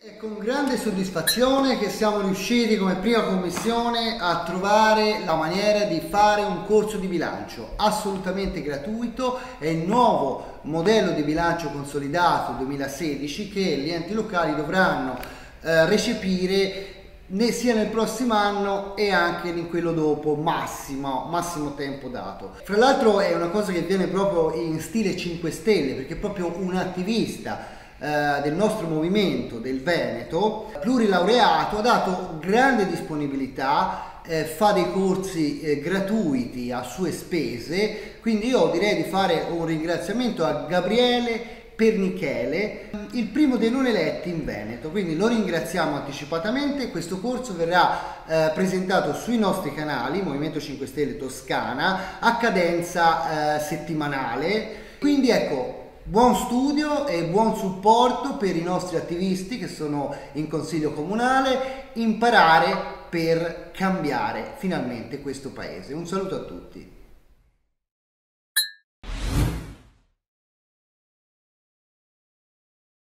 È con grande soddisfazione che siamo riusciti come prima commissione a trovare la maniera di fare un corso di bilancio assolutamente gratuito, è il nuovo modello di bilancio consolidato 2016 che gli enti locali dovranno eh, recepire sia nel prossimo anno e anche in quello dopo, massimo, massimo tempo dato. Fra l'altro è una cosa che viene proprio in stile 5 Stelle perché proprio un attivista eh, del nostro movimento del Veneto, plurilaureato, ha dato grande disponibilità, eh, fa dei corsi eh, gratuiti a sue spese, quindi io direi di fare un ringraziamento a Gabriele Pernichele, il primo dei non eletti in Veneto, quindi lo ringraziamo anticipatamente, questo corso verrà eh, presentato sui nostri canali, Movimento 5 Stelle Toscana, a cadenza eh, settimanale, quindi ecco, Buon studio e buon supporto per i nostri attivisti che sono in consiglio comunale, imparare per cambiare finalmente questo paese. Un saluto a tutti.